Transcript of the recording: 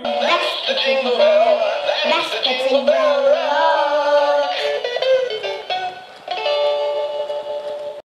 Let's get ce do Let's get bez kicingu.